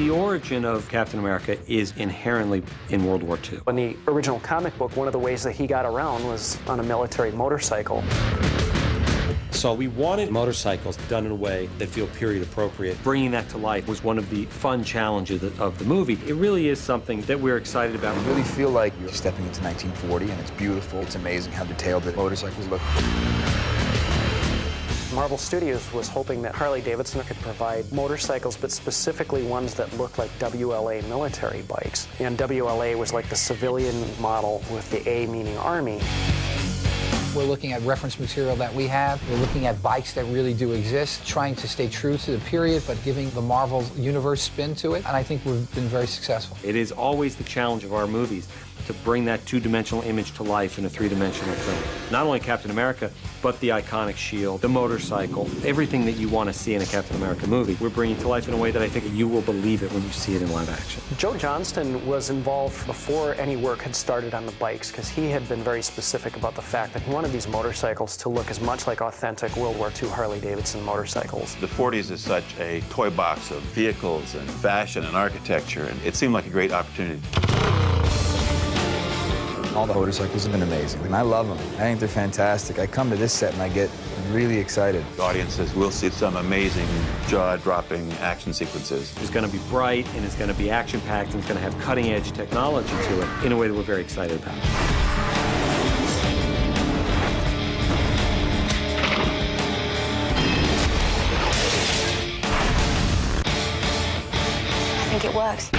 The origin of Captain America is inherently in World War II. In the original comic book, one of the ways that he got around was on a military motorcycle. So we wanted motorcycles done in a way that feel period appropriate. Bringing that to life was one of the fun challenges of the movie. It really is something that we're excited about. You really feel like you're stepping into 1940, and it's beautiful. It's amazing how detailed the motorcycles look. Marvel Studios was hoping that Harley Davidson could provide motorcycles, but specifically ones that looked like WLA military bikes. And WLA was like the civilian model with the A meaning Army. We're looking at reference material that we have. We're looking at bikes that really do exist, trying to stay true to the period, but giving the Marvel universe spin to it. And I think we've been very successful. It is always the challenge of our movies to bring that two-dimensional image to life in a three-dimensional film. Not only Captain America, but the iconic shield, the motorcycle, everything that you want to see in a Captain America movie. We're bringing to life in a way that I think you will believe it when you see it in live action. Joe Johnston was involved before any work had started on the bikes because he had been very specific about the fact that he wanted these motorcycles to look as much like authentic World War II Harley-Davidson motorcycles. The 40s is such a toy box of vehicles and fashion and architecture, and it seemed like a great opportunity. All the motorcycles have been amazing, and I love them. I think they're fantastic. I come to this set and I get really excited. The Audiences will see some amazing, jaw-dropping action sequences. It's going to be bright, and it's going to be action-packed, and it's going to have cutting-edge technology to it in a way that we're very excited about. I think it works.